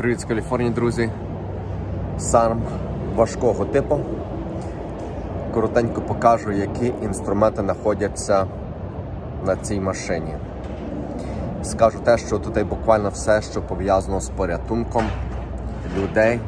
Привіт з Каліфорнії, друзі. Сам важкого типу. Коротенько покажу, які інструменти знаходяться на цій машині. Скажу те, що тут буквально все, що пов'язано з порятунком людей